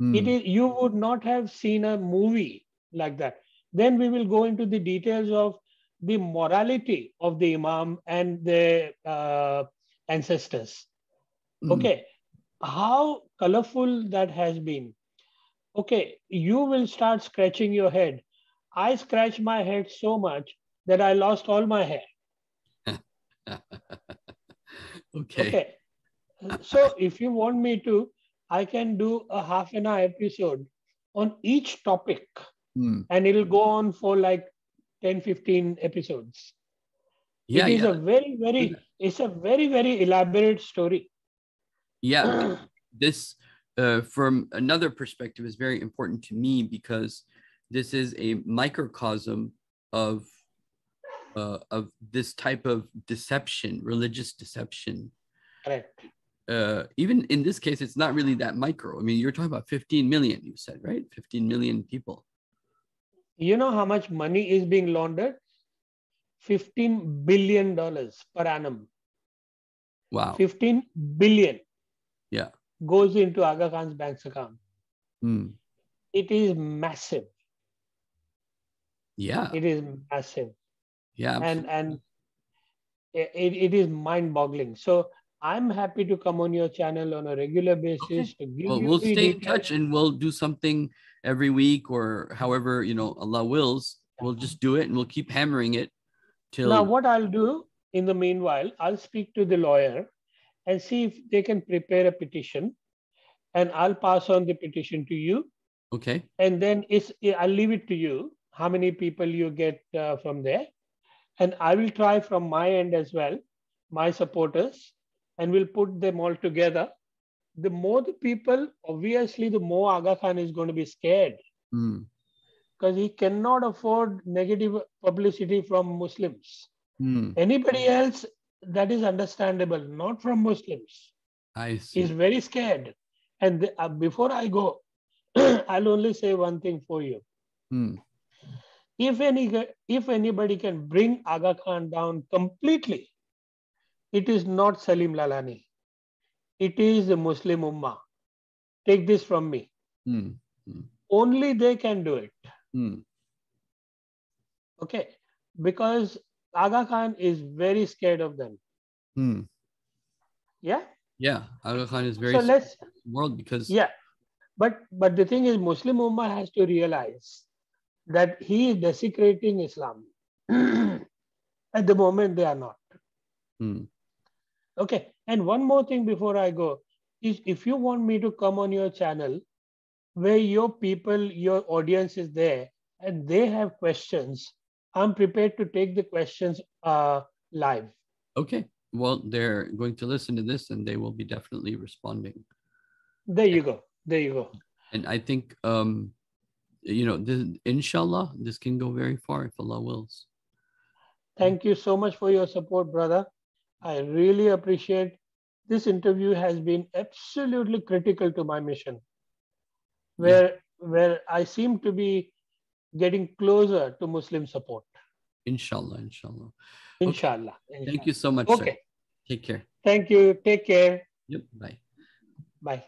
Mm. It is you would not have seen a movie like that. Then we will go into the details of the morality of the imam and the uh, ancestors. Mm. Okay, how colorful that has been. Okay, you will start scratching your head. I scratched my head so much that I lost all my hair. okay. Okay. So if you want me to, I can do a half an hour episode on each topic. Mm. And it'll go on for like 10 15 episodes yeah it is yeah. a very very it's a very very elaborate story yeah this uh, from another perspective is very important to me because this is a microcosm of uh, of this type of deception religious deception correct uh, even in this case it's not really that micro i mean you're talking about 15 million you said right 15 million people you know how much money is being laundered? $15 billion per annum. Wow. 15 billion. Yeah. Goes into Aga Khan's bank's account. Mm. It is massive. Yeah. It is massive. Yeah. Absolutely. And and it, it is mind-boggling. So I'm happy to come on your channel on a regular basis okay. to give well, you we'll stay in touch and we'll do something every week or however you know Allah wills. We'll just do it and we'll keep hammering it till. Now, what I'll do in the meanwhile, I'll speak to the lawyer and see if they can prepare a petition, and I'll pass on the petition to you. Okay. And then it's I'll leave it to you how many people you get uh, from there, and I will try from my end as well, my supporters, and we'll put them all together the more the people, obviously, the more Aga Khan is going to be scared. Because mm. he cannot afford negative publicity from Muslims. Mm. Anybody else, that is understandable, not from Muslims. I see. He's very scared. And the, uh, before I go, I'll only say one thing for you. Mm. If any, if anybody can bring Aga Khan down completely, it is not Salim Lalani. It is the Muslim Ummah. Take this from me. Mm. Mm. Only they can do it. Mm. Okay. Because Aga Khan is very scared of them. Hmm. Yeah? Yeah. Aga Khan is very so let's, world because Yeah. But but the thing is Muslim Ummah has to realize that he is desecrating Islam. At the moment they are not. Hmm. Okay. And one more thing before I go is if you want me to come on your channel where your people, your audience is there and they have questions, I'm prepared to take the questions uh, live. Okay. Well, they're going to listen to this and they will be definitely responding. There you go. There you go. And I think, um, you know, this, inshallah, this can go very far if Allah wills. Thank you so much for your support, brother. I really appreciate this interview has been absolutely critical to my mission where yeah. where I seem to be getting closer to Muslim support. Inshallah, inshallah. Inshallah. Okay. inshallah. Thank you so much. Okay. Sir. Take care. Thank you. Take care. Yep. Bye. Bye.